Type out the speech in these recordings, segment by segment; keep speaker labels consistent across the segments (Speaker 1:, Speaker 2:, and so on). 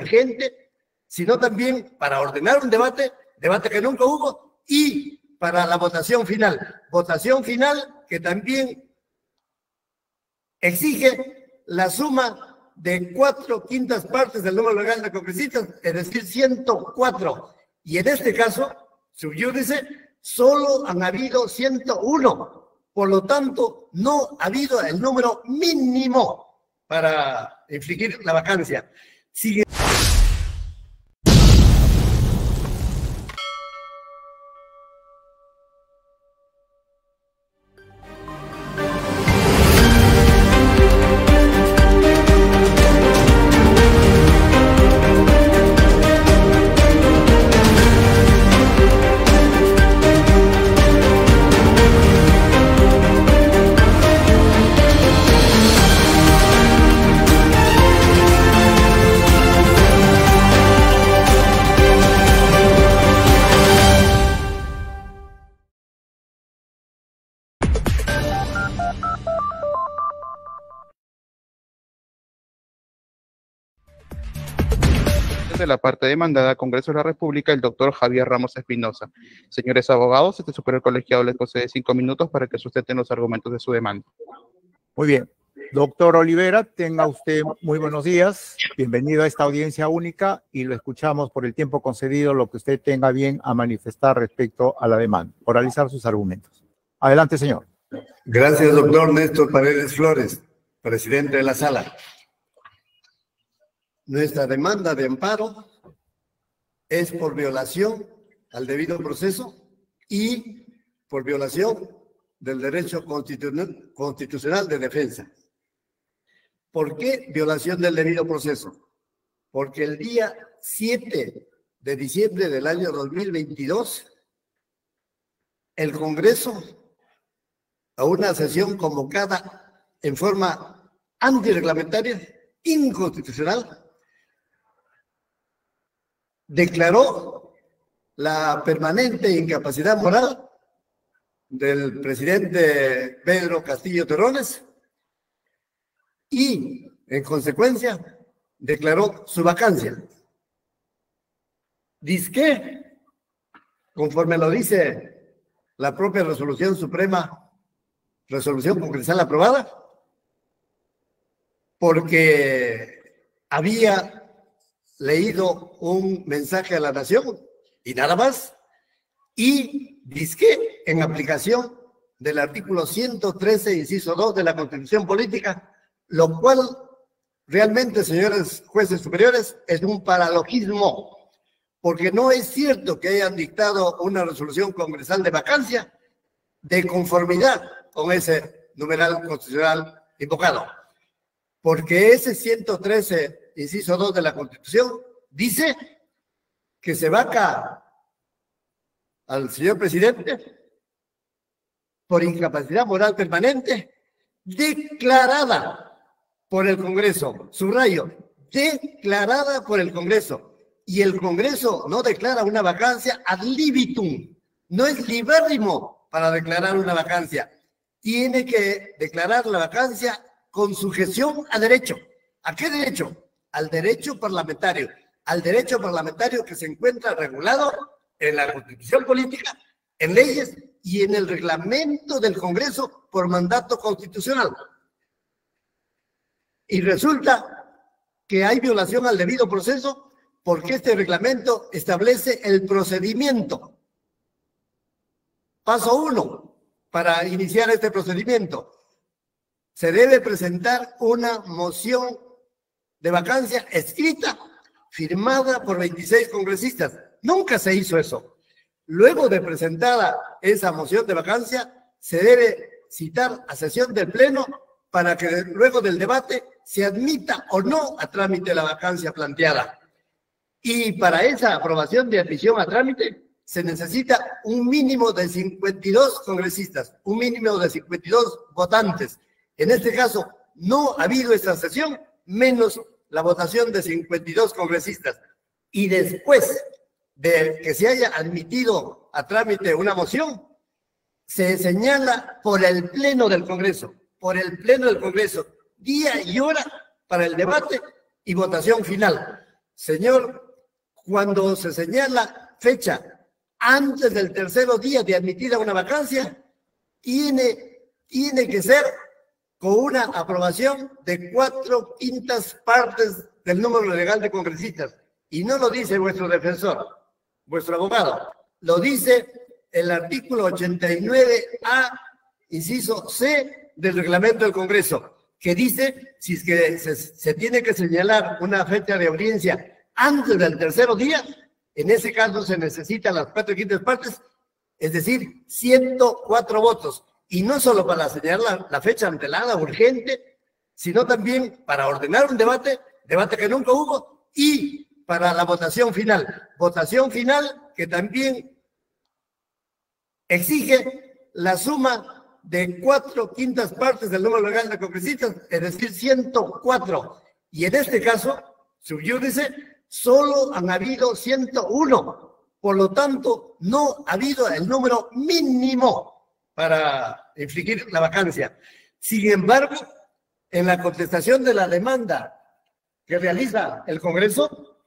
Speaker 1: urgente, sino también para ordenar un debate, debate que nunca hubo, y para la votación final. Votación final que también exige la suma de cuatro quintas partes del número legal de congresistas, es decir, 104. Y en este caso, subyúdice, solo han habido 101. Por lo tanto, no ha habido el número mínimo para infligir la vacancia. Sigue
Speaker 2: la parte demandada, Congreso de la República, el doctor Javier Ramos Espinosa. Señores abogados, este superior colegiado les concede cinco minutos para que sustenten los argumentos de su demanda.
Speaker 3: Muy bien. Doctor Olivera, tenga usted muy buenos días. Bienvenido a esta audiencia única y lo escuchamos por el tiempo concedido, lo que usted tenga bien a manifestar respecto a la demanda, oralizar sus argumentos. Adelante, señor.
Speaker 1: Gracias, doctor Néstor Paredes Flores, presidente de la sala. Nuestra demanda de amparo es por violación al debido proceso y por violación del derecho constitucional de defensa. ¿Por qué violación del debido proceso? Porque el día 7 de diciembre del año 2022, el Congreso, a una sesión convocada en forma antirreglamentaria, inconstitucional, declaró la permanente incapacidad moral del presidente Pedro Castillo Terrones y, en consecuencia, declaró su vacancia. Disque, conforme lo dice la propia resolución suprema, resolución congresal aprobada, porque había leído un mensaje a la nación y nada más. Y disque en aplicación del artículo 113, inciso 2 de la Constitución Política, lo cual realmente, señores jueces superiores, es un paralogismo, porque no es cierto que hayan dictado una resolución congresal de vacancia de conformidad con ese numeral constitucional invocado, porque ese 113 inciso 2 de la Constitución, dice que se vaca al señor presidente por incapacidad moral permanente declarada por el Congreso. Subrayo, declarada por el Congreso. Y el Congreso no declara una vacancia ad libitum. No es libérrimo para declarar una vacancia. Tiene que declarar la vacancia con sujeción a derecho. ¿A qué derecho? Al derecho parlamentario, al derecho parlamentario que se encuentra regulado en la constitución política, en leyes y en el reglamento del Congreso por mandato constitucional. Y resulta que hay violación al debido proceso porque este reglamento establece el procedimiento. Paso uno, para iniciar este procedimiento, se debe presentar una moción de vacancia escrita, firmada por 26 congresistas. Nunca se hizo eso. Luego de presentada esa moción de vacancia, se debe citar a sesión del Pleno para que luego del debate se admita o no a trámite la vacancia planteada. Y para esa aprobación de admisión a trámite se necesita un mínimo de 52 congresistas, un mínimo de 52 votantes. En este caso, no ha habido esa sesión menos la votación de 52 congresistas. Y después de que se haya admitido a trámite una moción, se señala por el Pleno del Congreso, por el Pleno del Congreso, día y hora para el debate y votación final. Señor, cuando se señala fecha antes del tercer día de admitida una vacancia, tiene, tiene que ser con una aprobación de cuatro quintas partes del número legal de congresistas. Y no lo dice vuestro defensor, vuestro abogado, lo dice el artículo 89A, inciso C del reglamento del Congreso, que dice si es que se, tiene que señalar una fecha de audiencia antes del tercer día, en ese caso se necesitan las cuatro quintas partes, es decir, 104 votos. Y no solo para señalar la, fecha antelada, urgente, sino también para ordenar un debate, debate que nunca hubo, y para la votación final. Votación final que también exige la suma de cuatro quintas partes del número legal de congresistas, es decir, 104. Y en este caso, subyúdice, solo han habido 101. Por lo tanto, no ha habido el número mínimo para infligir la vacancia. Sin embargo, en la contestación de la demanda que realiza el Congreso,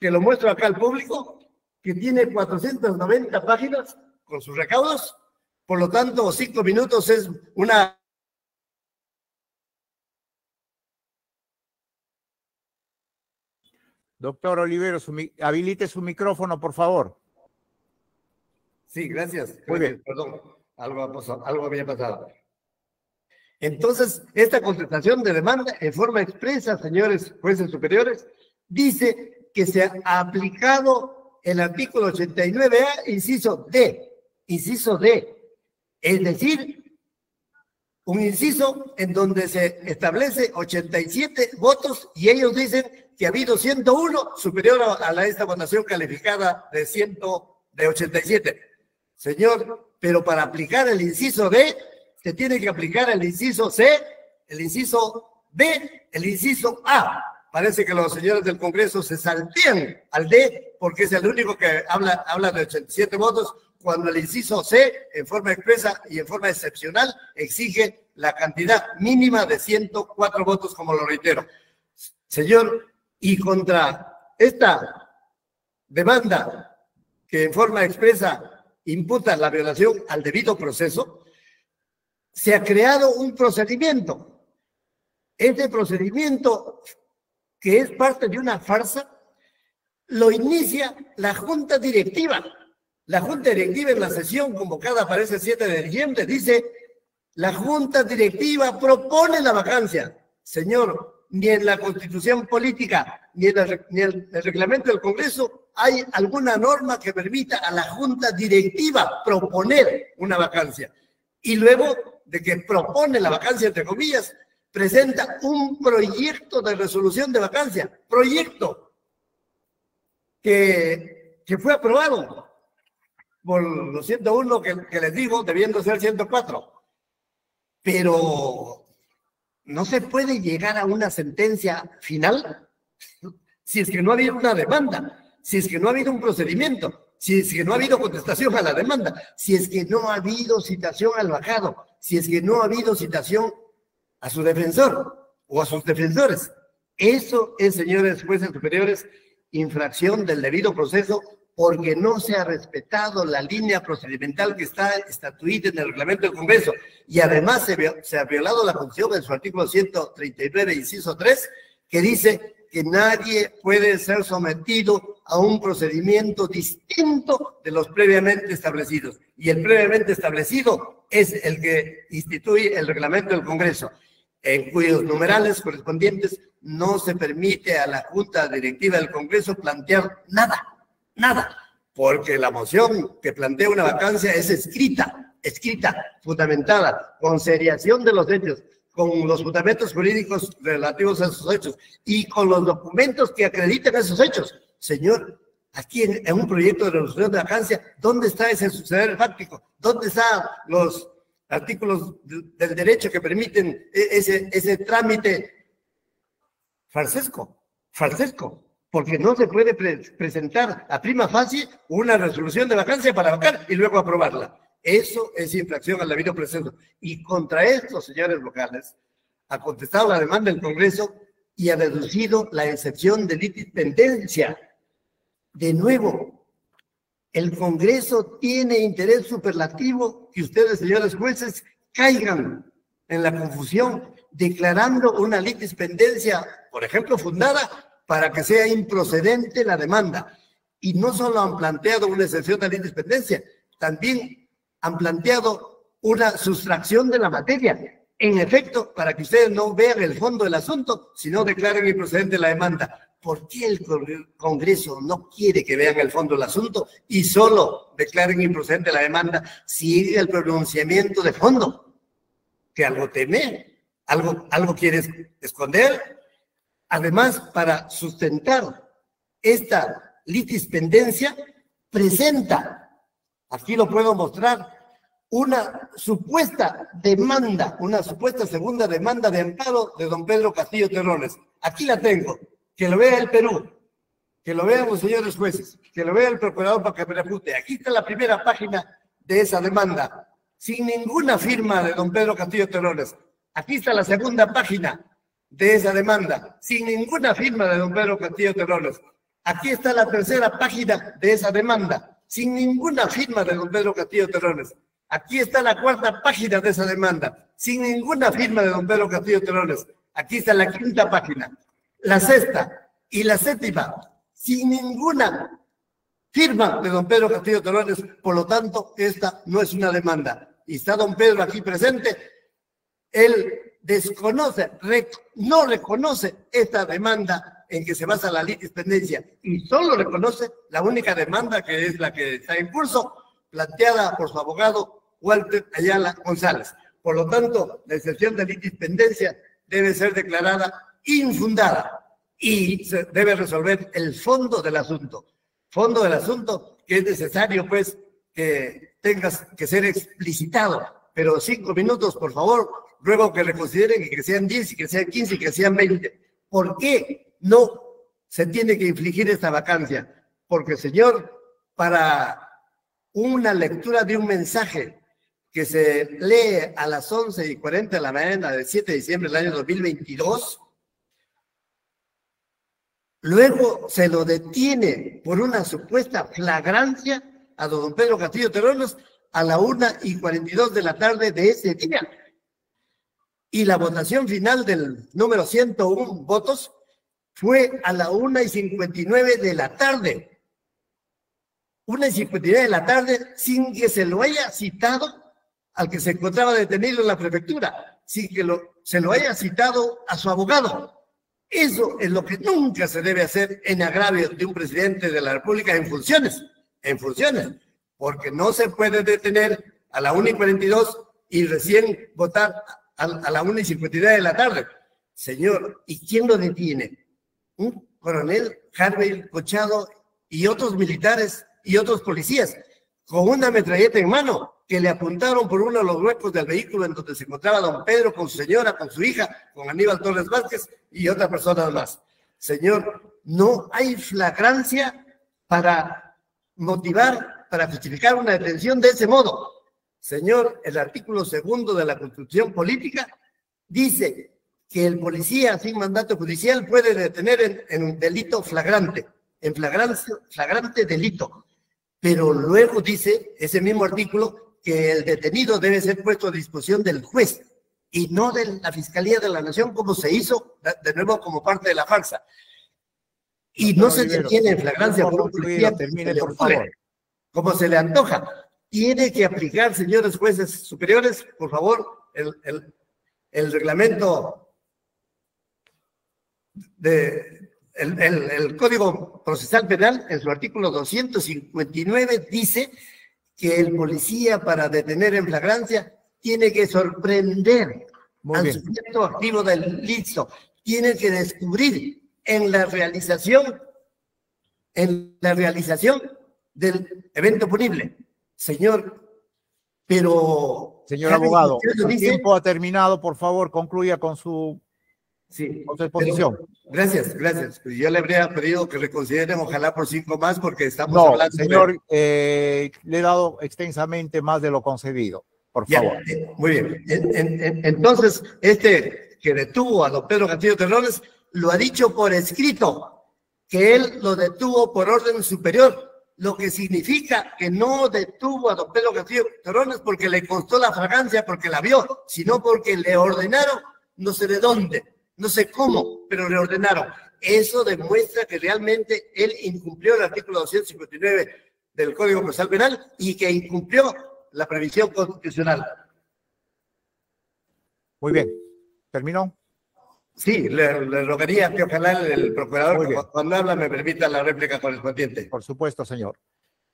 Speaker 1: que lo muestro acá al público, que tiene 490 páginas con sus recaudos, por lo tanto, cinco minutos es una
Speaker 3: Doctor Olivero, habilite su micrófono, por favor.
Speaker 1: Sí, gracias. Muy bien. Perdón, algo, algo había pasado. Entonces, esta contestación de demanda en forma expresa, señores jueces superiores, dice que se ha aplicado el artículo 89A, inciso D, inciso D, es decir, un inciso en donde se establece 87 votos y ellos dicen que ha habido 101 superior a, la, esta votación calificada de, 100, de 87. Señor, pero para aplicar el inciso D, se tiene que aplicar el inciso C, el inciso B, el inciso A. Parece que los señores del Congreso se saltean al D porque es el único que habla, habla de 87 votos, cuando el inciso C, en forma expresa y en forma excepcional, exige la cantidad mínima de 104 votos, como lo reitero. Señor, y contra esta demanda que en forma expresa imputa la violación al debido proceso, se ha creado un procedimiento. Este procedimiento, que es parte de una farsa, lo inicia la Junta Directiva. La Junta Directiva en la sesión convocada para ese 7 de diciembre dice, la Junta Directiva propone la vacancia. Señor, ni en la constitución política, ni en, el, reglamento del Congreso hay alguna norma que permita a la junta directiva proponer una vacancia. Y luego de que propone la vacancia, entre comillas, presenta un proyecto de resolución de vacancia, proyecto que, que fue aprobado por los 101 que, que les digo, debiendo ser 104. Pero no se puede llegar a una sentencia final si es que no ha habido una demanda, si es que no ha habido un procedimiento, si es que no ha habido contestación a la demanda, si es que no ha habido citación al bajado, si es que no ha habido citación a su defensor o a sus defensores. Eso es, señores jueces superiores, infracción del debido proceso porque no se ha respetado la línea procedimental que está estatuida en el reglamento del Congreso y además se, ha violado la función en su artículo 139, inciso 3, que dice que nadie puede ser sometido a un procedimiento distinto de los previamente establecidos. Y el previamente establecido es el que instituye el reglamento del Congreso, en cuyos numerales correspondientes no se permite a la Junta Directiva del Congreso plantear nada Nada, porque la moción que plantea una vacancia es escrita, escrita, fundamentada, con seriación de los hechos, con los fundamentos jurídicos relativos a esos hechos y con los documentos que acreditan esos hechos. Señor, aquí en, un proyecto de resolución de vacancia, ¿dónde está ese suceder fáctico? ¿Dónde están los artículos del derecho que permiten e, ese, ese trámite farsesco? Farsesco porque no se puede presentar a prima facie una resolución de vacancia para vacar y luego aprobarla. Eso es infracción al debido proceso. Y contra esto, señores locales, ha contestado la demanda del Congreso y ha reducido la excepción de litispendencia. De nuevo, el Congreso tiene interés superlativo que ustedes, señores jueces, caigan en la confusión, declarando una litispendencia, por ejemplo, fundada para que sea improcedente la demanda. Y no solo han planteado una excepción de litispendencia, también han planteado una sustracción de la materia. En efecto, para que ustedes no vean el fondo del asunto, sino declaren improcedente la demanda. ¿Por qué el Congreso no quiere que vean el fondo del asunto y solo declaren improcedente la demanda si el pronunciamiento de fondo? Que algo teme, algo, algo quiere esconder. Además, para sustentar esta litispendencia, presenta, aquí lo puedo mostrar, una supuesta demanda, una supuesta segunda demanda de amparo de don Pedro Castillo Terrones. Aquí la tengo, que lo vea el Perú, que lo vean los señores jueces, que lo vea el procurador para que me refute. Aquí está la primera página de esa demanda, sin ninguna firma de don Pedro Castillo Terrones. Aquí está la segunda página de esa demanda, sin ninguna firma de don Pedro Castillo Terrones. Aquí está la tercera página de esa demanda, sin ninguna firma de don Pedro Castillo Terrones. Aquí está la cuarta página de esa demanda, sin ninguna firma de don Pedro Castillo Terrones. Aquí está la quinta página, la sexta y la séptima, sin ninguna firma de don Pedro Castillo Terrones. Por lo tanto, esta no es una demanda. Y está don Pedro aquí presente. Él desconoce, no reconoce esta demanda en que se basa la litispendiencia y solo reconoce la única demanda que es la que está en curso, planteada por su abogado Walter Ayala González. Por lo tanto, la excepción de litispendencia debe ser declarada infundada y se debe resolver el fondo del asunto. Fondo del asunto que es necesario, pues, que tengas que ser explicitado. Pero cinco minutos, por favor, ruego que reconsideren y que sean diez y que sean quince y que sean veinte. ¿Por qué no se tiene que infligir esta vacancia? Porque, señor, para una lectura de un mensaje que se lee a las 11 y 40 de la mañana del 7 de diciembre del año 2022, luego se lo detiene por una supuesta flagrancia a don Pedro Castillo Terrones a la 1 y 42 de la tarde de ese día. Y la votación final del número 101 votos fue a la 1 y 59 de la tarde. 1 y 59 de la tarde sin que se lo haya citado al que se encontraba detenido en la prefectura, sin que lo, se lo haya citado a su abogado. Eso es lo que nunca se debe hacer en agravio de un presidente de la República en funciones, en funciones, porque no se puede detener a la 1 y 42 y recién votar a, la 1 y 59 de la tarde. Señor, ¿y quién lo detiene? Un coronel Harvey Cochado y otros militares y otros policías con una metralleta en mano que le apuntaron por uno de los huecos del vehículo en donde se encontraba don Pedro con su señora, con su hija, con Aníbal Torres Vázquez y otra persona más. Señor, no hay flagrancia para motivar, para justificar una detención de ese modo. Señor, el artículo segundo de la Constitución Política dice que el policía sin mandato judicial puede detener en, un delito flagrante, en flagrante, flagrante delito. Pero luego dice ese mismo artículo que el detenido debe ser puesto a disposición del juez y no de la Fiscalía de la Nación, como se hizo de nuevo como parte de la farsa. Y no se detiene en flagrancia por un policía, termine, por favor. como se le antoja. Tiene que aplicar, señores jueces superiores, por favor, el, el, el reglamento de el, el, el, Código Procesal Penal, en su artículo 259, dice que el policía para detener en flagrancia tiene que sorprender al sujeto activo del listo, tiene que descubrir en la realización, en la realización del evento punible. Señor, pero...
Speaker 3: Señor abogado, el tiempo ha terminado, por favor, concluya con su
Speaker 1: Sí. gracias, gracias. Pues yo le habría pedido que reconsideren, ojalá por cinco más, porque estamos
Speaker 3: no,
Speaker 1: hablando.
Speaker 3: Señor, eh, le he dado extensamente más de lo concedido. Por favor.
Speaker 1: Eh, muy bien. entonces, este que detuvo a don Pedro Castillo Terrones lo ha dicho por escrito, que él lo detuvo por orden superior, lo que significa que no detuvo a don Pedro Castillo Terrones porque le costó la fragancia, porque la vio, sino porque le ordenaron, no sé de dónde, no sé cómo, pero le ordenaron. Eso demuestra que realmente él incumplió el artículo 259 del Código Procesal Penal y que incumplió la previsión constitucional.
Speaker 3: Muy bien. ¿Terminó?
Speaker 1: Sí, le, rogaría que ojalá el procurador cuando habla me permita la réplica correspondiente.
Speaker 3: Por supuesto, señor.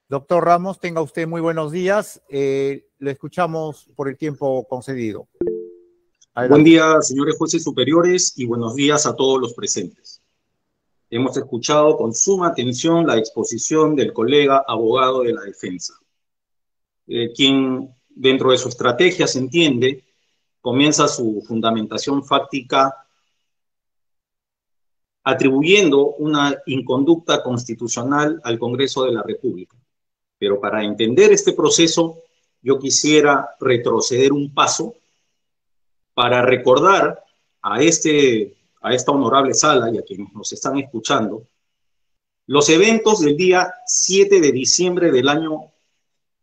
Speaker 3: Doctor Ramos, tenga usted muy buenos días. Eh, le escuchamos por el tiempo concedido.
Speaker 4: Buen día, señores jueces superiores, y buenos días a todos los presentes. Hemos escuchado con suma atención la exposición del colega abogado de la defensa, eh, quien dentro de su estrategia se entiende, comienza su fundamentación fáctica atribuyendo una inconducta constitucional al Congreso de la República. Pero para entender este proceso, yo quisiera retroceder un paso para recordar a, este, a esta honorable sala y a quienes nos están escuchando los eventos del día 7 de diciembre del año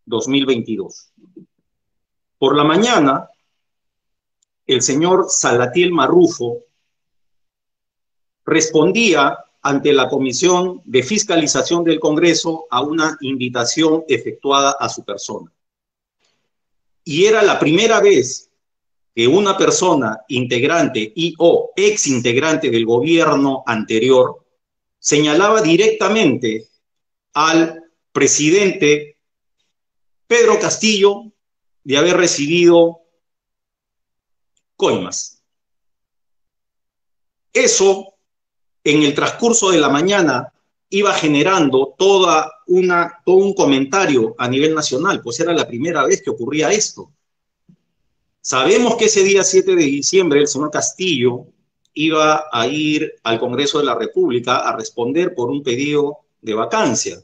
Speaker 4: 2022. Por la mañana, el señor Salatiel Marrufo, respondía ante la Comisión de Fiscalización del Congreso a una invitación efectuada a su persona. Y era la primera vez que una persona integrante y o ex integrante del gobierno anterior señalaba directamente al presidente Pedro Castillo de haber recibido coimas. Eso en el transcurso de la mañana iba generando toda una, todo un comentario a nivel nacional, pues era la primera vez que ocurría esto. Sabemos que ese día 7 de diciembre el señor Castillo iba a ir al Congreso de la República a responder por un pedido de vacancia.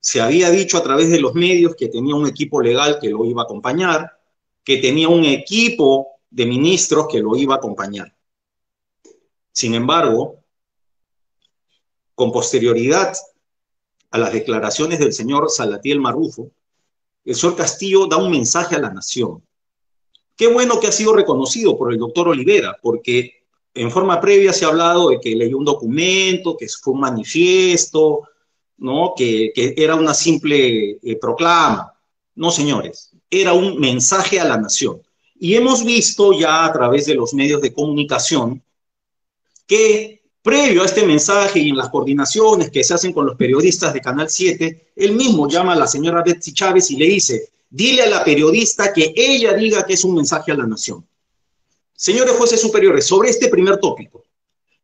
Speaker 4: Se había dicho a través de los medios que tenía un equipo legal que lo iba a acompañar, que tenía un equipo de ministros que lo iba a acompañar. Sin embargo, con posterioridad a las declaraciones del señor Salatiel Marrufo, el señor Castillo da un mensaje a la nación. Qué bueno que ha sido reconocido por el doctor Olivera, porque en forma previa se ha hablado de que leyó un documento, que fue un manifiesto, ¿no? que, era una simple eh, proclama. No, señores, era un mensaje a la nación. Y hemos visto ya a través de los medios de comunicación que Previo a este mensaje y en las coordinaciones que se hacen con los periodistas de Canal 7, él mismo llama a la señora Betsy Chávez y le dice, dile a la periodista que ella diga que es un mensaje a la nación. Señores jueces superiores, sobre este primer tópico,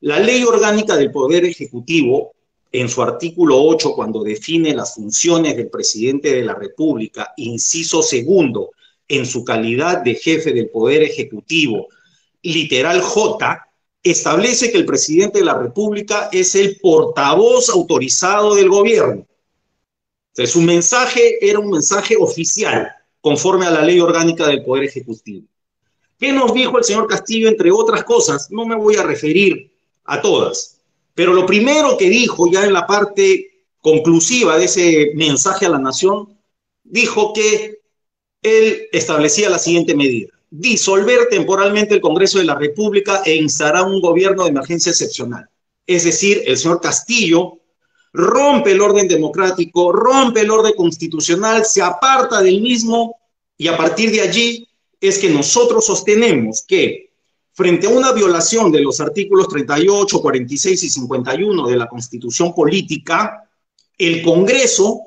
Speaker 4: la ley orgánica del Poder Ejecutivo, en su artículo 8, cuando define las funciones del presidente de la República, inciso segundo, en su calidad de jefe del Poder Ejecutivo, literal J, establece que el presidente de la República es el portavoz autorizado del gobierno. Entonces, su mensaje era un mensaje oficial, conforme a la ley orgánica del Poder Ejecutivo. ¿Qué nos dijo el señor Castillo, entre otras cosas? No me voy a referir a todas, pero lo primero que dijo ya en la parte conclusiva de ese mensaje a la nación, dijo que él establecía la siguiente medida disolver temporalmente el Congreso de la República e instalar un gobierno de emergencia excepcional. Es decir, el señor Castillo rompe el orden democrático, rompe el orden constitucional, se aparta del mismo y a partir de allí es que nosotros sostenemos que frente a una violación de los artículos 38, 46 y 51 de la Constitución Política, el Congreso,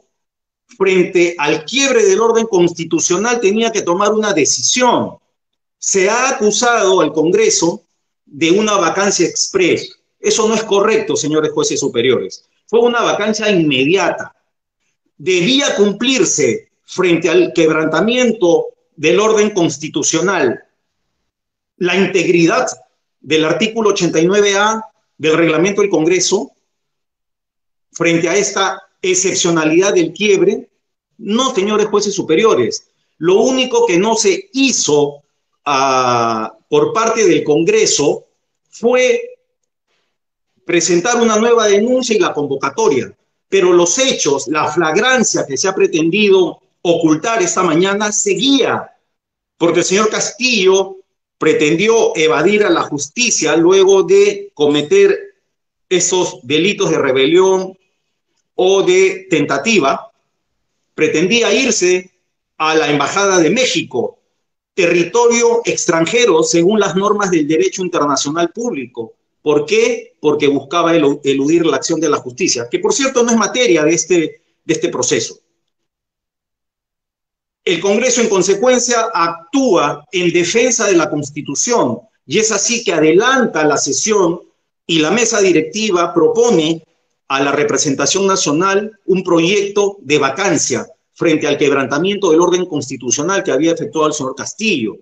Speaker 4: frente al quiebre del orden constitucional, tenía que tomar una decisión se ha acusado al Congreso de una vacancia express. Eso no es correcto, señores jueces superiores. Fue una vacancia inmediata. Debía cumplirse frente al quebrantamiento del orden constitucional la integridad del artículo 89A del reglamento del Congreso frente a esta excepcionalidad del quiebre. No, señores jueces superiores. Lo único que no se hizo por parte del Congreso fue presentar una nueva denuncia y la convocatoria. Pero los hechos, la flagrancia que se ha pretendido ocultar esta mañana seguía, porque el señor Castillo pretendió evadir a la justicia luego de cometer esos delitos de rebelión o de tentativa, pretendía irse a la Embajada de México, territorio extranjero según las normas del derecho internacional público. ¿Por qué? Porque buscaba eludir la acción de la justicia, que por cierto no es materia de este, de este proceso. El Congreso, en consecuencia, actúa en defensa de la Constitución y es así que adelanta la sesión y la mesa directiva propone a la representación nacional un proyecto de vacancia frente al quebrantamiento del orden constitucional que había efectuado el señor Castillo.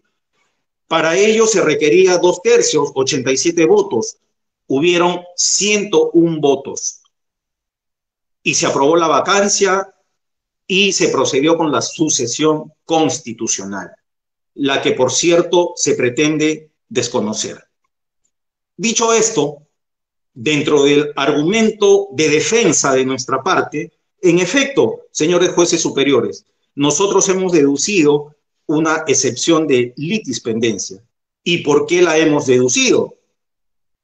Speaker 4: Para ello se requería dos tercios, 87 votos. Hubieron 101 votos. Y se aprobó la vacancia y se procedió con la sucesión constitucional, la que por cierto se pretende desconocer. Dicho esto, dentro del argumento de defensa de nuestra parte, en efecto, señores jueces superiores, nosotros hemos deducido una excepción de litispendencia. ¿Y por qué la hemos deducido?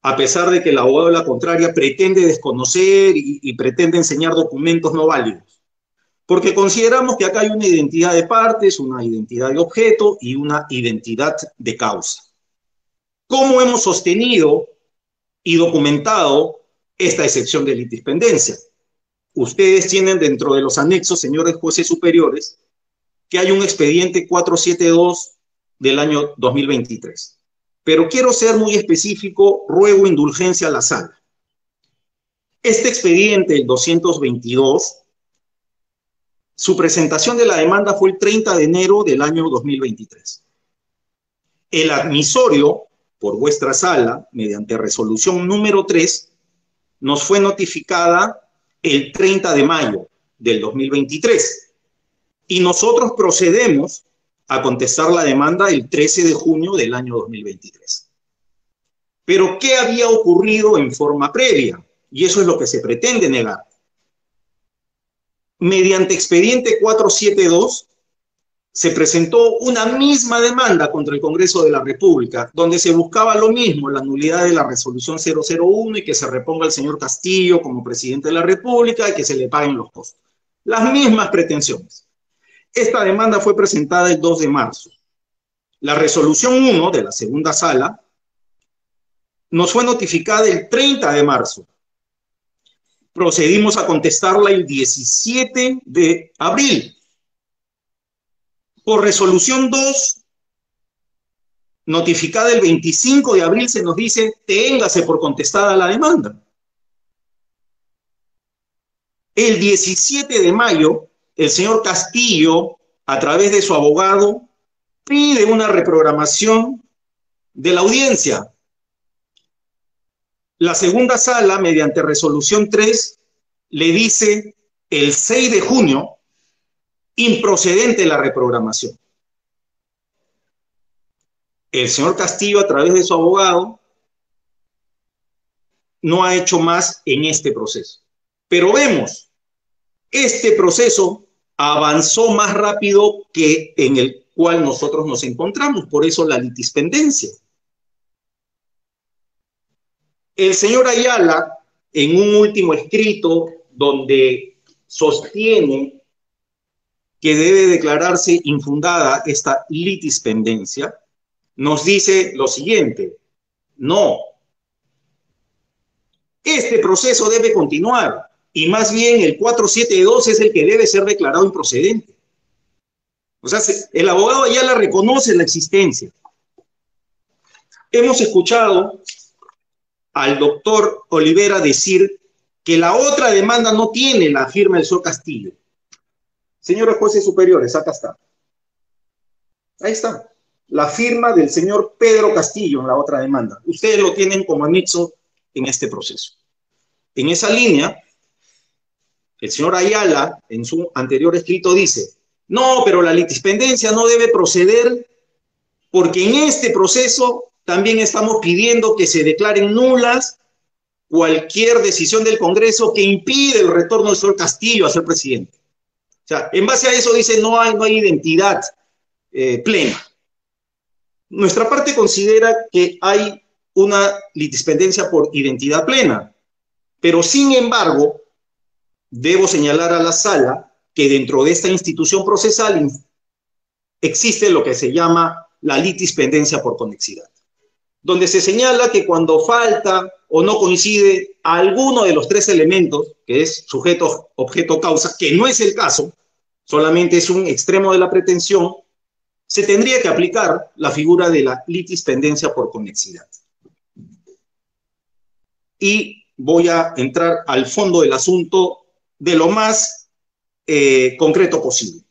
Speaker 4: A pesar de que el abogado de la contraria pretende desconocer y, y pretende enseñar documentos no válidos. Porque consideramos que acá hay una identidad de partes, una identidad de objeto y una identidad de causa. ¿Cómo hemos sostenido y documentado esta excepción de litispendencia. Ustedes tienen dentro de los anexos, señores jueces superiores, que hay un expediente 472 del año 2023. Pero quiero ser muy específico, ruego indulgencia a la sala. Este expediente, el 222, su presentación de la demanda fue el 30 de enero del año 2023. El admisorio por vuestra sala, mediante resolución número 3, nos fue notificada el 30 de mayo del 2023 y nosotros procedemos a contestar la demanda el 13 de junio del año 2023. Pero, ¿qué había ocurrido en forma previa? Y eso es lo que se pretende negar. Mediante expediente 472, se presentó una misma demanda contra el Congreso de la República, donde se buscaba lo mismo, la nulidad de la resolución 001 y que se reponga el señor Castillo como presidente de la República y que se le paguen los costos. Las mismas pretensiones. Esta demanda fue presentada el 2 de marzo. La resolución 1 de la segunda sala nos fue notificada el 30 de marzo. Procedimos a contestarla el 17 de abril por resolución 2, notificada el 25 de abril, se nos dice, téngase por contestada la demanda. El 17 de mayo, el señor Castillo, a través de su abogado, pide una reprogramación de la audiencia. La segunda sala, mediante resolución 3, le dice el 6 de junio improcedente la reprogramación. El señor Castillo, a través de su abogado, no ha hecho más en este proceso. Pero vemos, este proceso avanzó más rápido que en el cual nosotros nos encontramos, por eso la litispendencia. El señor Ayala, en un último escrito donde sostiene que debe declararse infundada esta litispendencia, nos dice lo siguiente, no, este proceso debe continuar y más bien el 472 es el que debe ser declarado improcedente. O sea, el abogado ya la reconoce la existencia. Hemos escuchado al doctor Olivera decir que la otra demanda no tiene la firma del señor Castillo. Señores jueces superiores, acá está. Ahí está. La firma del señor Pedro Castillo en la otra demanda. Ustedes lo tienen como anexo en este proceso. En esa línea, el señor Ayala, en su anterior escrito, dice, no, pero la litispendencia no debe proceder porque en este proceso también estamos pidiendo que se declaren nulas cualquier decisión del Congreso que impide el retorno del señor Castillo a ser presidente. O sea, en base a eso dice no hay, no hay identidad eh, plena. Nuestra parte considera que hay una litispendencia por identidad plena, pero sin embargo, debo señalar a la sala que dentro de esta institución procesal existe lo que se llama la litispendencia por conexidad, donde se señala que cuando falta o no coincide alguno de los tres elementos, que es sujeto, objeto, causa, que no es el caso, solamente es un extremo de la pretensión, se tendría que aplicar la figura de la litispendencia por conexidad. Y voy a entrar al fondo del asunto de lo más eh, concreto posible.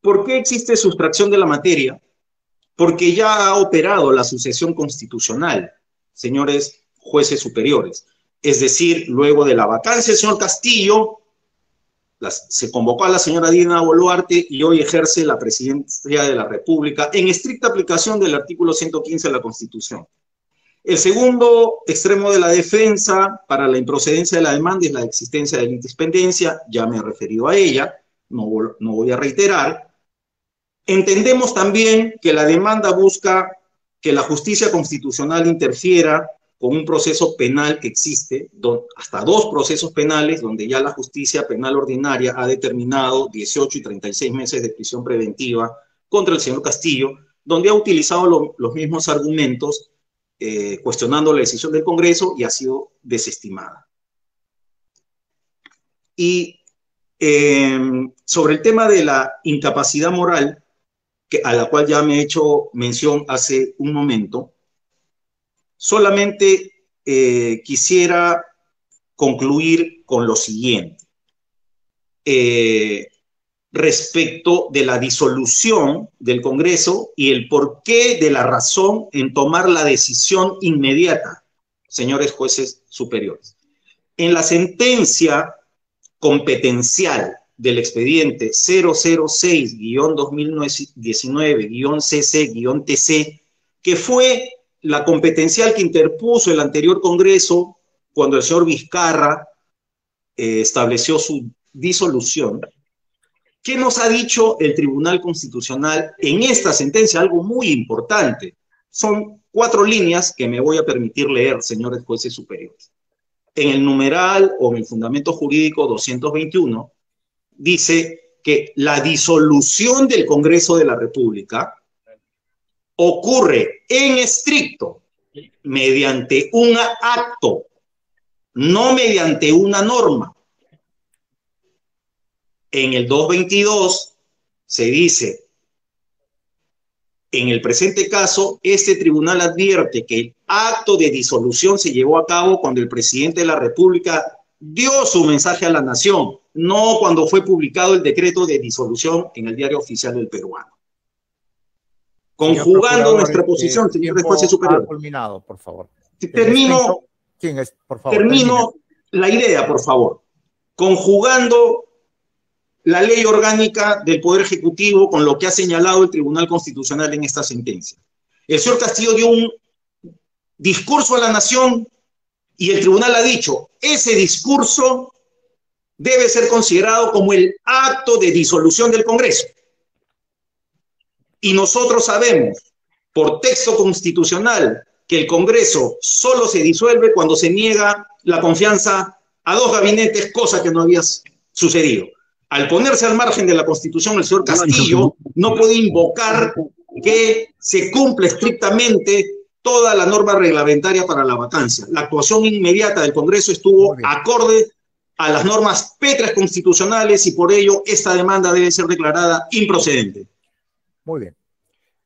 Speaker 4: ¿Por qué existe sustracción de la materia? Porque ya ha operado la sucesión constitucional, señores jueces superiores. Es decir, luego de la vacancia del señor Castillo, se convocó a la señora Dina Boluarte y hoy ejerce la presidencia de la República en estricta aplicación del artículo 115 de la Constitución. El segundo extremo de la defensa para la improcedencia de la demanda es la existencia de la indispendencia, ya me he referido a ella, no voy a reiterar. Entendemos también que la demanda busca que la justicia constitucional interfiera con un proceso penal que existe, hasta dos procesos penales, donde ya la justicia penal ordinaria ha determinado 18 y 36 meses de prisión preventiva contra el señor Castillo, donde ha utilizado los mismos argumentos eh, cuestionando la decisión del Congreso y ha sido desestimada. Y em, sobre el tema de la incapacidad moral, a la cual ya me he hecho mención hace un momento, solamente eh, quisiera concluir con lo siguiente. Eh, respecto de la disolución del Congreso y el porqué de la razón en tomar la decisión inmediata, señores jueces superiores. En la sentencia competencial del expediente 006-2019-CC-TC, que fue la competencial que interpuso el anterior Congreso cuando el señor Vizcarra eh, estableció su disolución, ¿Qué nos ha dicho el Tribunal Constitucional en esta sentencia? Algo muy importante. Son cuatro líneas que me voy a permitir leer, señores jueces superiores. En el numeral o en el fundamento jurídico 221 dice que la disolución del Congreso de la República ocurre en estricto mediante un acto, no mediante una norma. En el 222 se dice, en el presente caso, este tribunal advierte que el acto de disolución se llevó a cabo cuando el presidente de la República dio su mensaje a la nación, no cuando fue publicado el decreto de disolución en el diario oficial del peruano. Conjugando nuestra posición, señor juez superior.
Speaker 3: Culminado, por favor.
Speaker 4: Termino, por favor, termino la idea, por favor. Conjugando la ley orgánica del Poder Ejecutivo con lo que ha señalado el Tribunal Constitucional en esta sentencia. El señor Castillo dio un discurso a la nación y el tribunal ha dicho, ese discurso debe ser considerado como el acto de disolución del Congreso. Y nosotros sabemos, por texto constitucional, que el Congreso solo se disuelve cuando se niega la confianza a dos gabinetes, cosa que no había sucedido al ponerse al margen de la Constitución, el señor Castillo no puede invocar que se cumple estrictamente toda la norma reglamentaria para la vacancia. La actuación inmediata del Congreso estuvo acorde a las normas pétreas constitucionales y por ello esta demanda debe ser declarada improcedente.
Speaker 3: Muy bien.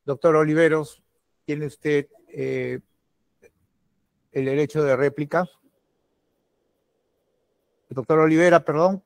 Speaker 3: Doctor Oliveros, ¿tiene usted eh, el derecho de réplica? Doctor Olivera, perdón.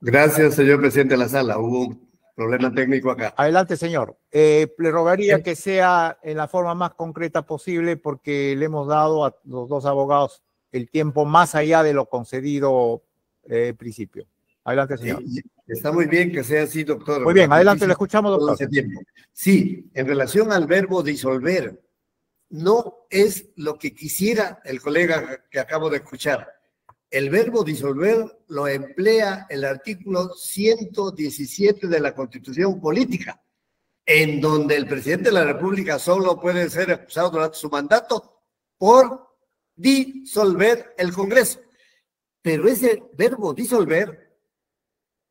Speaker 1: Gracias, señor presidente de la sala. Hubo un problema técnico acá.
Speaker 3: Adelante, señor. Eh, le rogaría que sea en la forma más concreta posible porque le hemos dado a los dos abogados el tiempo más allá de lo concedido eh, principio. Adelante, señor.
Speaker 1: Sí, está muy bien que sea así, doctor.
Speaker 3: Muy bien, adelante, le escuchamos, doctor.
Speaker 1: ese tiempo. Sí, en relación al verbo disolver, no es lo que quisiera el colega que acabo de escuchar. El verbo disolver lo emplea el artículo 117 de la Constitución Política, en donde el presidente de la República solo puede ser acusado durante su mandato por disolver el Congreso. Pero ese verbo disolver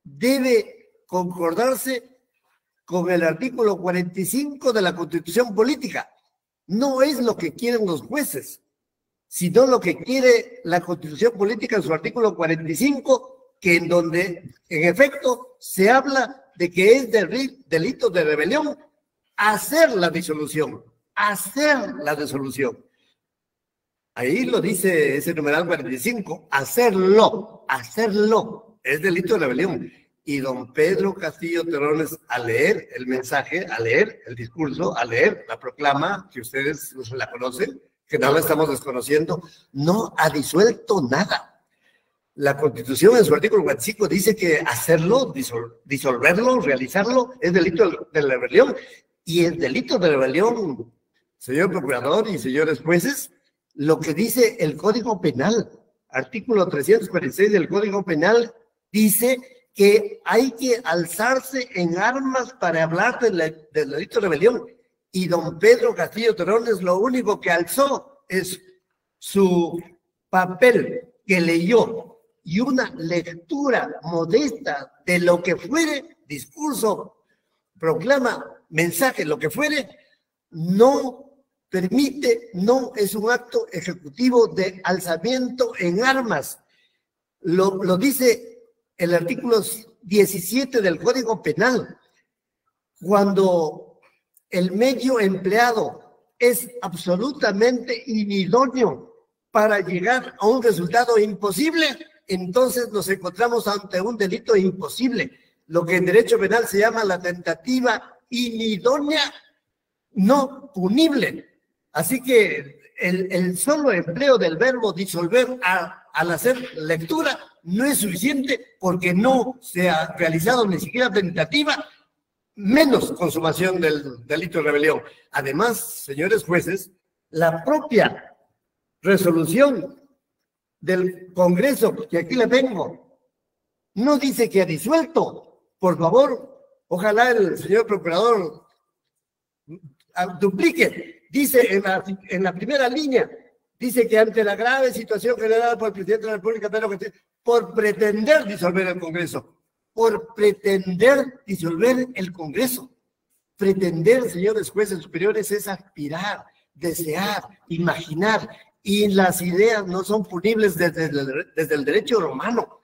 Speaker 1: debe concordarse con el artículo 45 de la Constitución Política. No es lo que quieren los jueces, sino lo que quiere la Constitución Política en su artículo 45, que en donde, en efecto, se habla de que es del- delito de rebelión hacer la disolución, hacer la disolución. Ahí lo dice ese numeral 45, hacerlo, hacerlo, es delito de rebelión. Y don Pedro Castillo Terrones, al leer el mensaje, al leer el discurso, al leer la proclama, que ustedes la conocen, que no la estamos desconociendo, no ha disuelto nada. La Constitución en su artículo 45 dice que hacerlo, disol- disolverlo, realizarlo, es delito de- rebelión. Y el delito de rebelión, señor procurador y señores jueces, lo que dice el Código Penal, artículo 346 del Código Penal, dice que hay que alzarse en armas para hablar del, del delito de rebelión. Y don Pedro Castillo Terrones lo único que alzó es su papel que leyó y una lectura modesta de lo que fuere, discurso, proclama, mensaje, lo que fuere, no permite, no es un acto ejecutivo de alzamiento en armas. Lo, lo dice el artículo 17 del Código Penal. Cuando el medio empleado es absolutamente inidóneo para llegar a un resultado imposible, entonces nos encontramos ante un delito imposible, lo que en derecho penal se llama la tentativa inidónea no punible. Así que el, el solo empleo del verbo disolver a- al hacer lectura no es suficiente porque no se ha realizado ni siquiera tentativa, menos consumación del delito de rebelión. Además, señores jueces, la propia resolución del Congreso, que aquí le tengo, no dice que ha disuelto. Por favor, ojalá el señor procurador duplique. Dice en la, en la primera línea, dice que ante la grave situación generada por el presidente de la República, Pedro por pretender disolver el Congreso, por pretender disolver el Congreso. Pretender, señores jueces superiores, es aspirar, desear, imaginar, y las ideas no son punibles desde el, desde el derecho romano.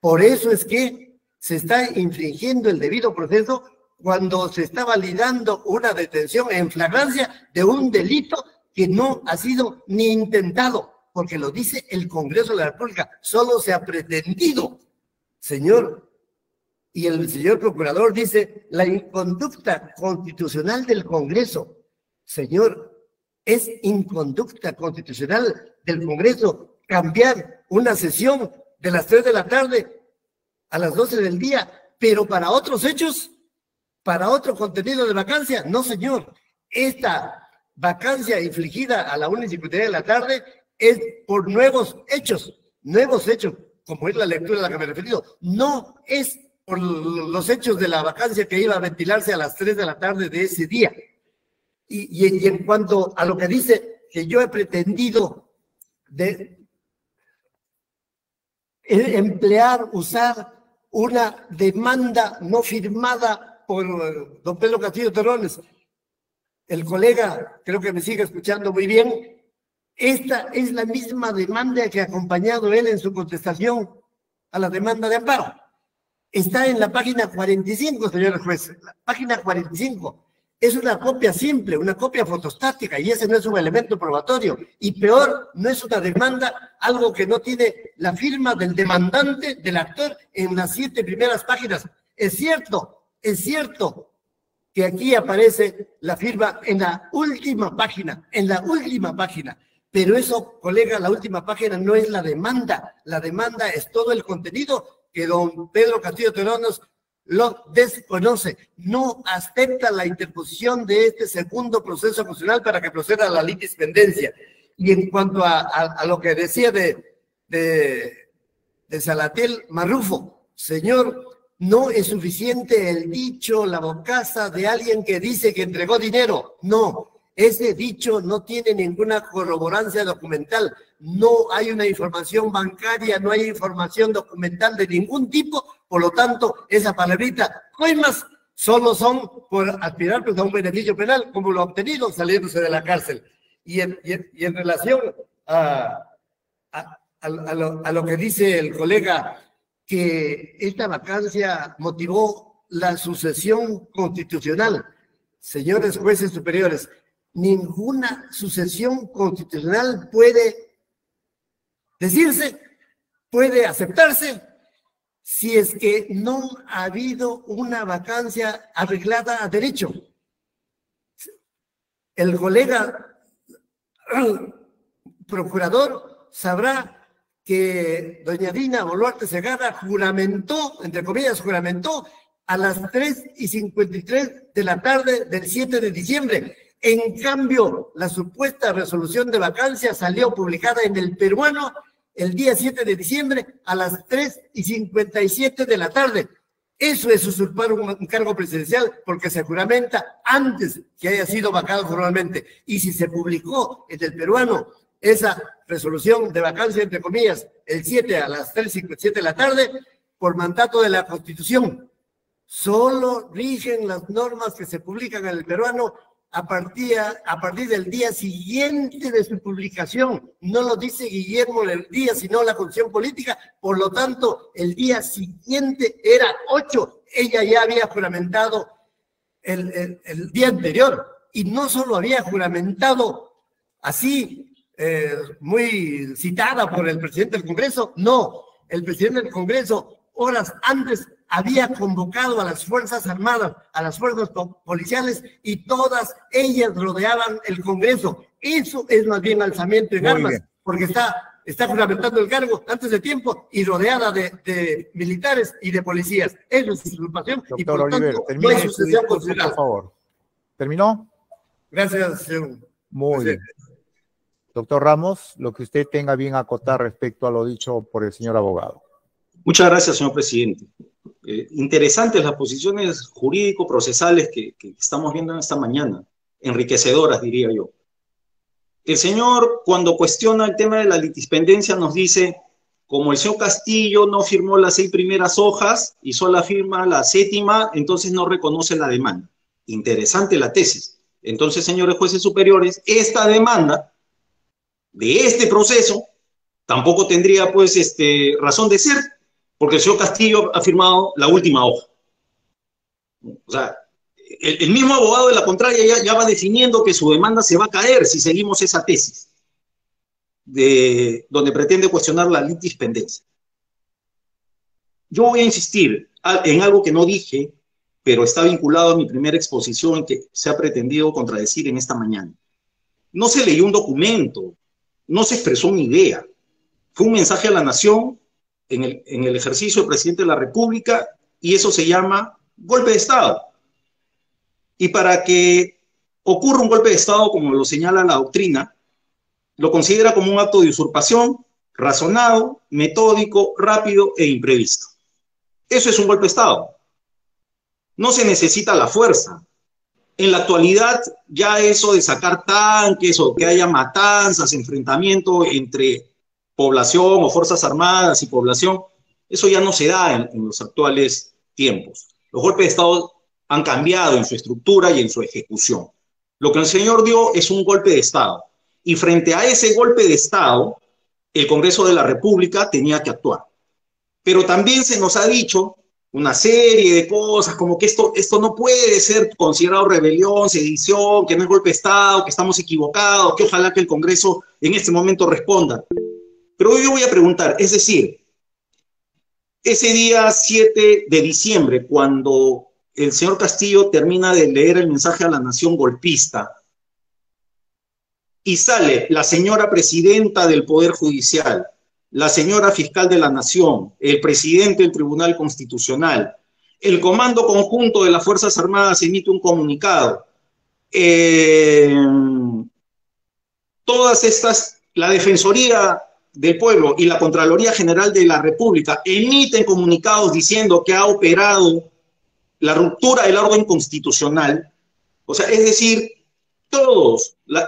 Speaker 1: Por eso es que se está infringiendo el debido proceso cuando se está validando una detención en flagrancia de un delito que no ha sido ni intentado, porque lo dice el Congreso de la República, solo se ha pretendido. Señor, y el señor procurador dice, la inconducta constitucional del Congreso. Señor, es inconducta constitucional del Congreso cambiar una sesión de las 3 de la tarde a las 12 del día, pero para otros hechos, para otro contenido de vacancia. No, señor. Esta vacancia infligida a la 1 y 53 de la tarde es por nuevos hechos, nuevos hechos, como es la lectura a la que me he referido. No es por los hechos de la vacancia que iba a ventilarse a las 3 de la tarde de ese día. Y, y, en cuanto a lo que dice que yo he pretendido eh, emplear, usar una demanda no firmada por eh, don Pedro Castillo Terrones, el colega creo que me sigue escuchando muy bien, esta es la misma demanda que ha acompañado él en su contestación a la demanda de amparo. Está en la página 45, señores jueces, la página 45. Es una copia simple, una copia fotostática, y ese no es un elemento probatorio. Y peor, no es una demanda, algo que no tiene la firma del demandante, del actor, en las siete primeras páginas. Es cierto, es cierto que aquí aparece la firma en la última página, en la última página. Pero eso, colega, la última página no es la demanda. La demanda es todo el contenido que don Pedro Castillo Teronos lo desconoce, no acepta la interposición de este segundo proceso constitucional para que proceda a la litispendencia. Y en cuanto a, lo que decía de, de, de Salatiel Marrufo, señor, no es suficiente el dicho, la bocaza de alguien que dice que entregó dinero. No, ese dicho no tiene ninguna corroborancia documental. No hay una información bancaria, no hay información documental de ningún tipo. Por lo tanto, esa palabrita, coimas, solo son por aspirar pues, a un beneficio penal, como lo ha obtenido saliéndose de la cárcel. Y en, relación a, a lo que dice el colega, que esta vacancia motivó la sucesión constitucional. Señores jueces superiores, ninguna sucesión constitucional puede decirse, puede aceptarse si es que no ha habido una vacancia arreglada a derecho. El colega procurador sabrá que doña Dina Boluarte Segada juramentó, entre comillas, juramentó a las 3 y 53 de la tarde del 7 de diciembre en cambio, la supuesta resolución de vacancia salió publicada en el peruano el día 7 de diciembre a las 3 y 57 de la tarde. Eso es usurpar un, cargo presidencial porque se juramenta antes que haya sido vacado formalmente. Y si se publicó en el peruano esa resolución de vacancia, entre comillas, el 7 a las 3 y 57 de la tarde, por mandato de la Constitución, solo rigen las normas que se publican en el peruano a partir, a partir del día siguiente de su publicación. No lo dice Guillermo el día, sino la Constitución Política. Por lo tanto, el día siguiente era 8. Ella ya había juramentado el, el, día anterior. Y no solo había juramentado así, eh, muy citada por el presidente del Congreso, no. El presidente del Congreso, horas antes, había convocado a las Fuerzas Armadas, a las fuerzas policiales y todas ellas rodeaban el Congreso. Eso es más bien alzamiento en armas, porque está, está juramentando el cargo antes de tiempo y rodeada de, militares y de policías. Eso es usurpación y por tanto no hay sucesión Por favor.
Speaker 3: ¿Terminó?
Speaker 1: Gracias, señor.
Speaker 3: Muy bien. Doctor Ramos, lo que usted tenga bien acotar respecto a lo dicho por el señor abogado.
Speaker 4: Muchas gracias, señor presidente. Eh, interesantes las posiciones jurídico-procesales que, estamos viendo en esta mañana, enriquecedoras, diría yo. El señor, cuando cuestiona el tema de la litispendencia, nos dice, como el señor Castillo no firmó las seis primeras hojas y solo firma la séptima, entonces no reconoce la demanda. Interesante la tesis. Entonces, señores jueces superiores, esta demanda de este proceso tampoco tendría pues este, razón de ser porque el señor Castillo ha firmado la última hoja. O sea, el, mismo abogado de la contraria ya, va definiendo que su demanda se va a caer si seguimos esa tesis, de, donde pretende cuestionar la litispendencia. Yo voy a insistir en algo que no dije, pero está vinculado a mi primera exposición que se ha pretendido contradecir en esta mañana. No se leyó un documento, no se expresó una idea. Fue un mensaje a la nación en el, ejercicio del presidente de la República y eso se llama golpe de Estado. Y para que ocurra un golpe de Estado, como lo señala la doctrina, lo considera como un acto de usurpación razonado, metódico, rápido e imprevisto. Eso es un golpe de Estado. No se necesita la fuerza. En la actualidad, ya eso de sacar tanques o que haya matanzas, enfrentamiento entre población o Fuerzas Armadas y población, eso ya no se da en, los actuales tiempos. Los golpes de Estado han cambiado en su estructura y en su ejecución. Lo que el señor dio es un golpe de Estado. Y frente a ese golpe de Estado, el Congreso de la República tenía que actuar. Pero también se nos ha dicho una serie de cosas, como que esto, esto no puede ser considerado rebelión, sedición, que no es golpe de Estado, que estamos equivocados, que ojalá que el Congreso en este momento responda. Pero yo voy a preguntar, es decir, ese día 7 de diciembre, cuando el señor Castillo termina de leer el mensaje a la nación golpista y sale la señora presidenta del Poder Judicial, la señora fiscal de la Nación, el presidente del Tribunal Constitucional, el Comando Conjunto de las Fuerzas Armadas emite un comunicado. Eh, todas estas, la Defensoría del Pueblo y la Contraloría General de la República emiten comunicados diciendo que ha operado la ruptura del orden constitucional. O sea, es decir, todos, los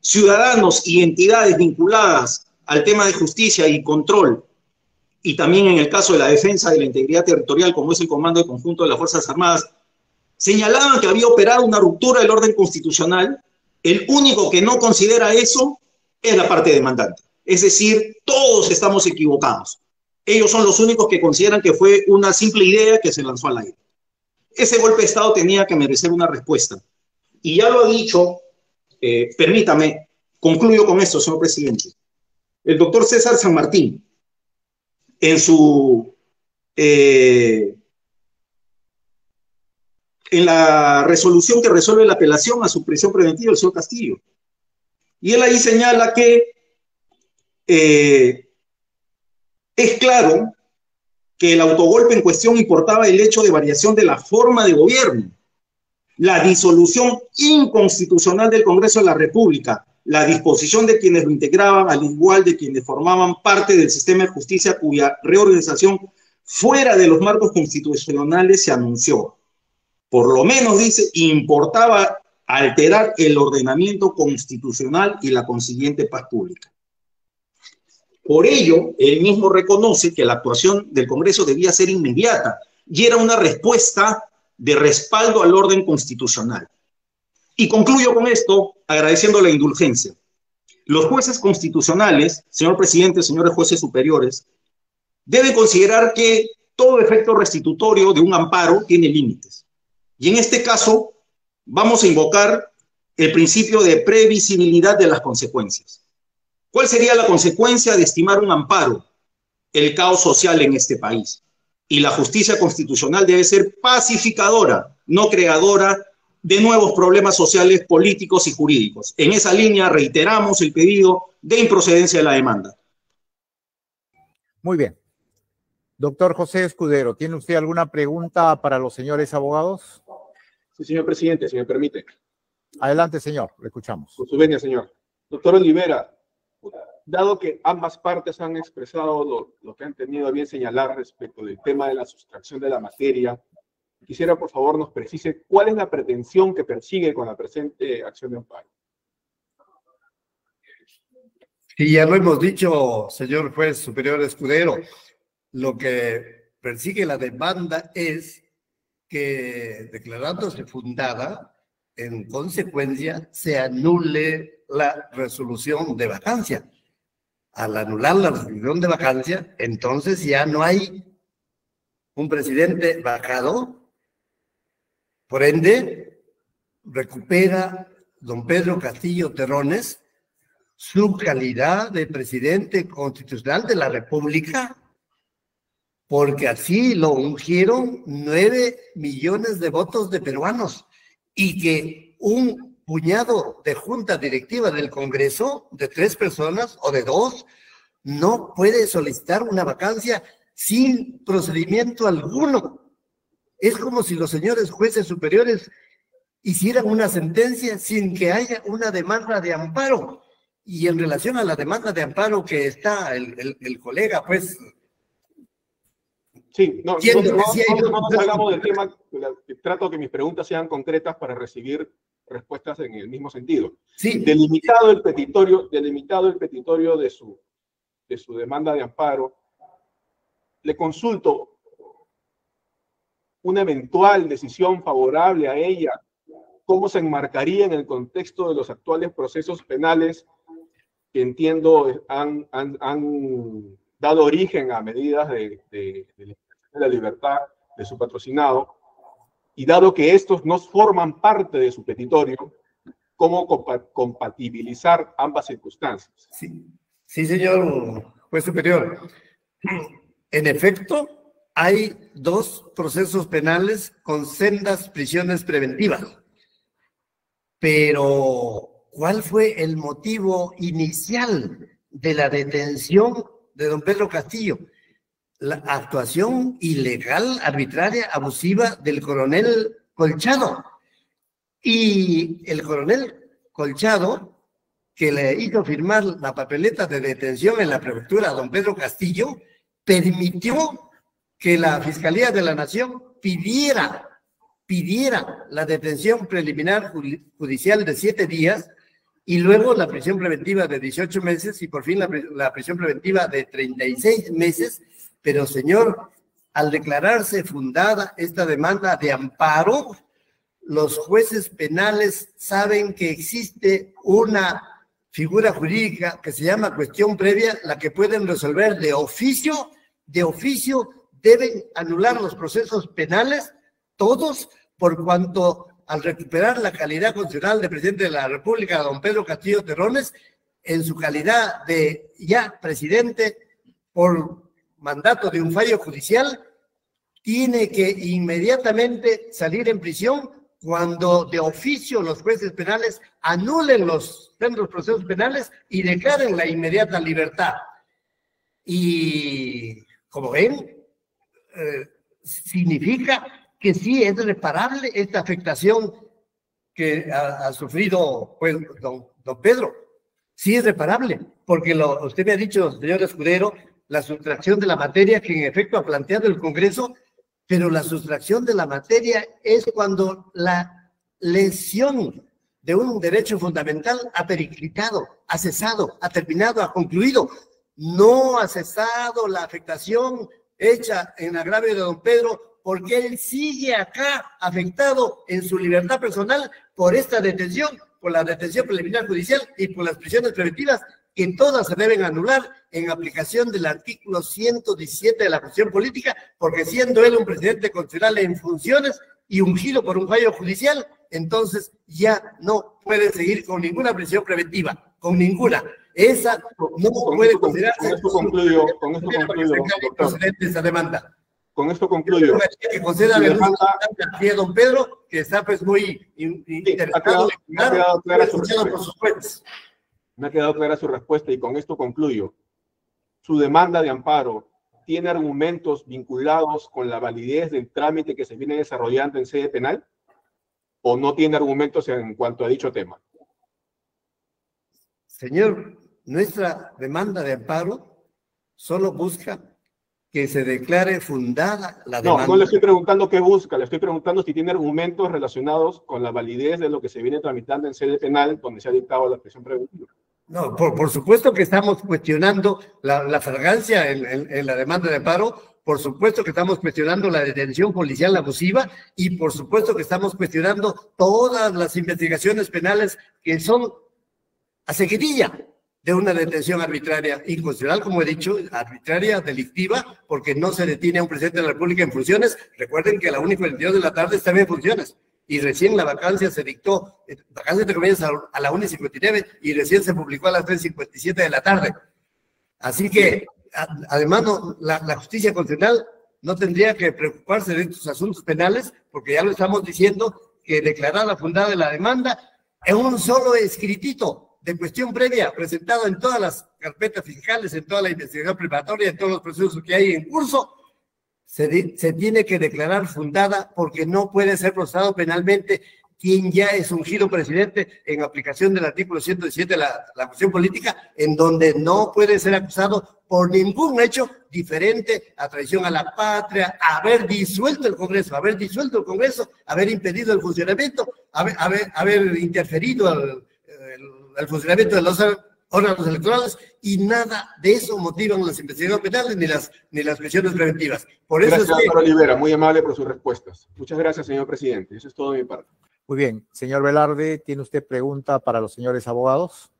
Speaker 4: ciudadanos y entidades vinculadas al tema de justicia y control, y también en el caso de la defensa de la integridad territorial, como es el Comando de Conjunto de las Fuerzas Armadas, señalaban que había operado una ruptura del orden constitucional. El único que no considera eso es la parte demandante. Es decir, todos estamos equivocados. Ellos son los únicos que consideran que fue una simple idea que se lanzó al aire. Ese golpe de Estado tenía que merecer una respuesta. Y ya lo ha dicho, eh, permítame, concluyo con esto, señor presidente el doctor César San Martín, en su eh, en la resolución que resuelve la apelación a su prisión preventiva del señor Castillo. Y él ahí señala que eh, es claro que el autogolpe en cuestión importaba el hecho de variación de la forma de gobierno, la disolución inconstitucional del Congreso de la República, la disposición de quienes lo integraban, al igual de quienes formaban parte del sistema de justicia cuya reorganización fuera de los marcos constitucionales se anunció. Por lo menos, dice, importaba alterar el ordenamiento constitucional y la consiguiente paz pública. Por ello, él mismo reconoce que la actuación del Congreso debía ser inmediata y era una respuesta de respaldo al orden constitucional. Y concluyo con esto agradeciendo la indulgencia. Los jueces constitucionales, señor presidente, señores jueces superiores, deben considerar que todo efecto restitutorio de un amparo tiene límites. Y en este caso, vamos a invocar el principio de previsibilidad de las consecuencias. ¿Cuál sería la consecuencia de estimar un amparo? El caos social en este país. Y la justicia constitucional debe ser pacificadora, no creadora de nuevos problemas sociales, políticos y jurídicos. En esa línea reiteramos el pedido de improcedencia de la demanda.
Speaker 3: Muy bien. Doctor José Escudero, ¿tiene usted alguna pregunta para los señores abogados?
Speaker 5: Sí, señor presidente, si me permite.
Speaker 3: Adelante, señor, le escuchamos.
Speaker 5: Por su venia, señor. Doctor Olivera, dado que ambas partes han expresado lo, que han tenido bien señalar respecto del tema de la sustracción de la materia, Quisiera, por favor, nos precise cuál es la pretensión que persigue con la presente acción de amparo.
Speaker 1: Sí, ya lo hemos dicho, señor juez superior escudero. Lo que persigue la demanda es que, declarándose fundada, en consecuencia, se anule la resolución de vacancia. Al anular la resolución de vacancia, entonces ya no hay un presidente vacado por ende, recupera don Pedro Castillo Terrones su calidad de presidente constitucional de la República, porque así lo ungieron nueve millones de votos de peruanos y que un puñado de junta directiva del Congreso, de tres personas o de dos, no puede solicitar una vacancia sin procedimiento alguno. Es como si los señores jueces superiores hicieran una sentencia sin que haya una demanda de amparo. Y en relación a la demanda de amparo que está el, colega, pues...
Speaker 5: Sí, no, no, nos hagamos del tema, trato que mis preguntas sean concretas para recibir respuestas en el mismo sentido.
Speaker 1: Sí.
Speaker 5: Delimitado el petitorio, delimitado el petitorio de su, de su demanda de amparo, le consulto, una eventual decisión favorable a ella, cómo se enmarcaría en el contexto de los actuales procesos penales que entiendo han, han, dado origen a medidas de, de, de, la libertad de su patrocinado, y dado que estos no forman parte de su petitorio, ¿cómo compatibilizar ambas circunstancias?
Speaker 1: Sí, sí señor juez superior. En efecto, hay dos procesos penales con sendas prisiones preventivas. Pero, ¿cuál fue el motivo inicial de la detención de don Pedro Castillo, la actuación ilegal, arbitraria, abusiva del coronel Colchado. Y el coronel Colchado, que le hizo firmar la papeleta de detención en la prefectura a don Pedro Castillo, permitió que la Fiscalía de la Nación pidiera, pidiera la detención preliminar judicial de siete días y luego la prisión preventiva de 18 meses y por fin la, la prisión preventiva de 36 meses pero señor, al declararse fundada esta demanda de amparo, los jueces penales saben que existe una figura jurídica que se llama cuestión previa, la que pueden resolver de oficio, de oficio deben anular los procesos penales, todos, por cuanto al recuperar la calidad constitucional de presidente de la República, don Pedro Castillo Terrones, en su calidad de ya presidente, por mandato de un fallo judicial, tiene que inmediatamente salir en prisión cuando de oficio los jueces penales anulen los centros procesos penales y declaren la inmediata libertad. Y como ven, eh, significa que sí es reparable esta afectación que ha, sufrido pues, don, don, Pedro. Sí es reparable, porque lo, usted me ha dicho, señor Escudero, la sustracción de la materia que en efecto ha planteado el Congreso, pero la sustracción de la materia es cuando la lesión de un derecho fundamental ha periclitado, ha cesado, ha terminado, ha concluido. No ha cesado la afectación hecha en agravio de don Pedro porque él sigue acá afectado en su libertad personal por esta detención, por la detención preliminar judicial y por las prisiones preventivas que todas se deben anular en aplicación del artículo 117 de la cuestión política, porque siendo él un presidente constitucional en funciones y ungido por un fallo judicial, entonces ya no puede seguir con ninguna prisión preventiva, con ninguna. Esa no puede considerarse.
Speaker 5: Con esto concluyo, con esto concluyo,
Speaker 1: esa demanda.
Speaker 5: Con esto concluyo.
Speaker 1: Que conceda la demanda a don Pedro, que está pues muy interesado,
Speaker 5: por sus jueces. Me ha quedado clara su respuesta y con esto concluyo. Su demanda de amparo tiene argumentos vinculados con la validez del trámite que se viene desarrollando en sede penal o no tiene argumentos en cuanto a dicho tema.
Speaker 1: Señor, nuestra demanda de amparo solo busca que se declare fundada la demanda.
Speaker 5: No, no le estoy preguntando qué busca, le estoy preguntando si tiene argumentos relacionados con la validez de lo que se viene tramitando en sede penal donde se ha dictado la prisión preventiva.
Speaker 1: No, por, por, supuesto que estamos cuestionando la, la fragancia en, la demanda de paro, por supuesto que estamos cuestionando la detención policial abusiva y por supuesto que estamos cuestionando todas las investigaciones penales que son a seguidilla de una detención arbitraria inconstitucional, como he dicho, arbitraria, delictiva, porque no se detiene a un presidente de la República en funciones. Recuerden que a la 1.42 de la tarde está en funciones y recién la vacancia se dictó, eh, vacancia te comienza a la 1.59 y recién se publicó a las 3.57 de la tarde. Así que, además, la, la, justicia constitucional no tendría que preocuparse de estos asuntos penales, porque ya lo estamos diciendo, que declarada fundada la demanda en un solo escritito de cuestión previa presentado en todas las carpetas fiscales, en toda la investigación preparatoria, en todos los procesos que hay en curso, se, tiene que declarar fundada porque no puede ser procesado penalmente quien ya es ungido presidente en aplicación del artículo 117 de la, la cuestión política, en donde no puede ser acusado por ningún hecho diferente a traición a la patria, haber disuelto el Congreso, haber disuelto el Congreso, haber impedido el funcionamiento, haber, haber, interferido el, el funcionamiento de los órganos electorales y nada de eso motivan las investigaciones penales ni las, ni las prisiones preventivas. Por eso
Speaker 5: gracias, es Olivera, muy amable por sus respuestas. Muchas gracias, señor presidente. Eso es todo de mi parte.
Speaker 3: Muy bien. Señor Velarde, ¿tiene usted pregunta para los señores abogados?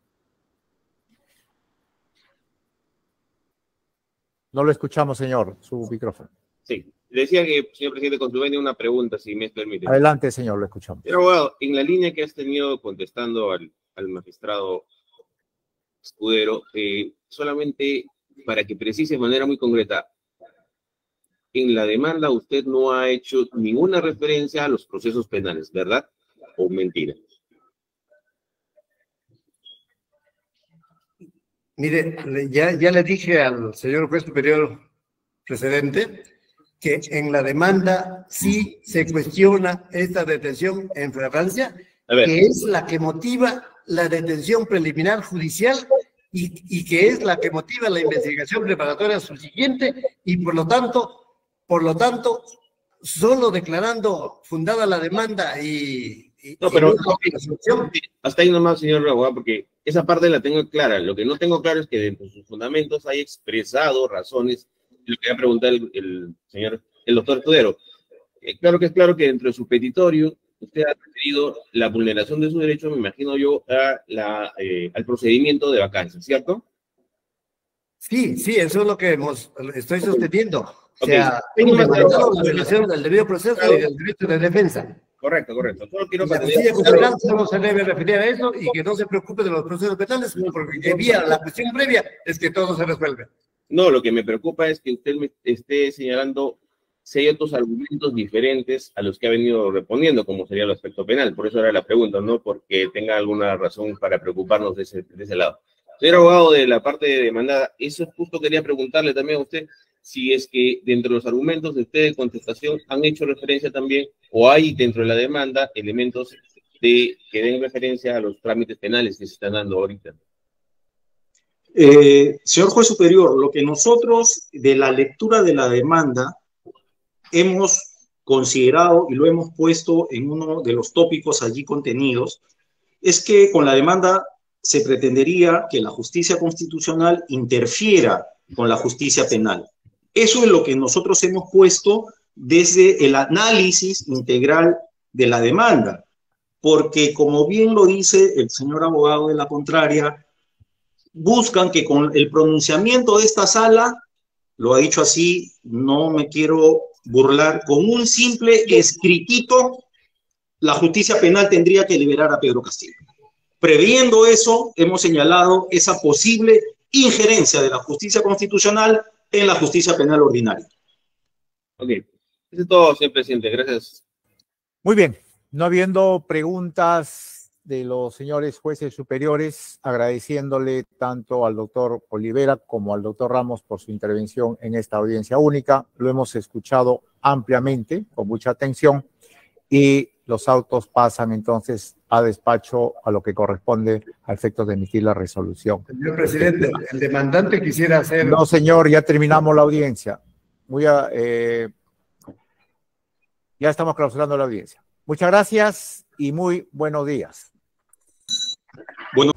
Speaker 3: No lo escuchamos, señor, su micrófono.
Speaker 6: Sí, decía que, señor presidente Consubendi, una pregunta, si me permite.
Speaker 3: Adelante, señor, lo escuchamos.
Speaker 6: Pero abogado, en la línea que has tenido contestando al, al magistrado Escudero, eh, solamente para que precise de manera muy concreta, en la demanda usted no ha hecho ninguna referencia a los procesos penales, ¿verdad? ¿O mentira?
Speaker 1: Mire, ya, ya le dije al señor juez superior precedente que en la demanda sí se cuestiona esta detención en Francia, que es la que motiva la detención preliminar judicial y, y, que es la que motiva la investigación preparatoria subsiguiente y por lo tanto, por lo tanto, solo declarando fundada la demanda y...
Speaker 6: no, pero hasta ahí nomás, señor abogado, porque esa parte la tengo clara. Lo que no tengo claro es que dentro de sus fundamentos hay expresado razones, lo que ha preguntado el, el señor, el doctor Escudero. Eh, claro que es claro que dentro de su petitorio usted ha referido la vulneración de su derecho, me imagino yo, a la, eh, al procedimiento de vacancia, ¿cierto?
Speaker 1: Sí, sí, eso es lo que hemos, estoy sosteniendo. O sea, la violación del debido proceso y del derecho de defensa.
Speaker 6: Correcto, correcto. Solo quiero
Speaker 1: la justicia solo se debe referir a eso y que no se preocupe de los procesos penales, porque vía la cuestión previa es que todo se resuelve.
Speaker 6: No, lo que me preocupa es que usted me esté señalando si hay otros argumentos diferentes a los que ha venido respondiendo, como sería el aspecto penal. Por eso era la pregunta, no porque tenga alguna razón para preocuparnos de ese, de ese lado. Señor abogado de la parte de demandada, eso justo quería preguntarle también a usted si es que dentro de los argumentos de usted de contestación han hecho referencia también o hay dentro de la demanda elementos de, que den referencia a los trámites penales que se están dando ahorita.
Speaker 4: Eh, señor juez superior, lo que nosotros de la lectura de la demanda hemos considerado y lo hemos puesto en uno de los tópicos allí contenidos, es que con la demanda se pretendería que la justicia constitucional interfiera con la justicia penal. Eso es lo que nosotros hemos puesto desde el análisis integral de la demanda, porque como bien lo dice el señor abogado de la contraria, buscan que con el pronunciamiento de esta sala, lo ha dicho así, no me quiero burlar, con un simple escritito, la justicia penal tendría que liberar a Pedro Castillo. Previendo eso, hemos señalado esa posible injerencia de la justicia constitucional en la justicia penal ordinaria.
Speaker 6: Ok, eso es todo, señor presidente. Gracias.
Speaker 3: Muy bien, no habiendo preguntas de los señores jueces superiores, agradeciéndole tanto al doctor Olivera como al doctor Ramos por su intervención en esta audiencia única. Lo hemos escuchado ampliamente, con mucha atención, y los autos pasan entonces a despacho a lo que corresponde a efectos de emitir la resolución.
Speaker 1: Señor presidente, el demandante quisiera hacer...
Speaker 3: No, señor, ya terminamos la audiencia. Voy a, eh, ya estamos clausurando la audiencia. Muchas gracias y muy buenos días.
Speaker 4: Bueno.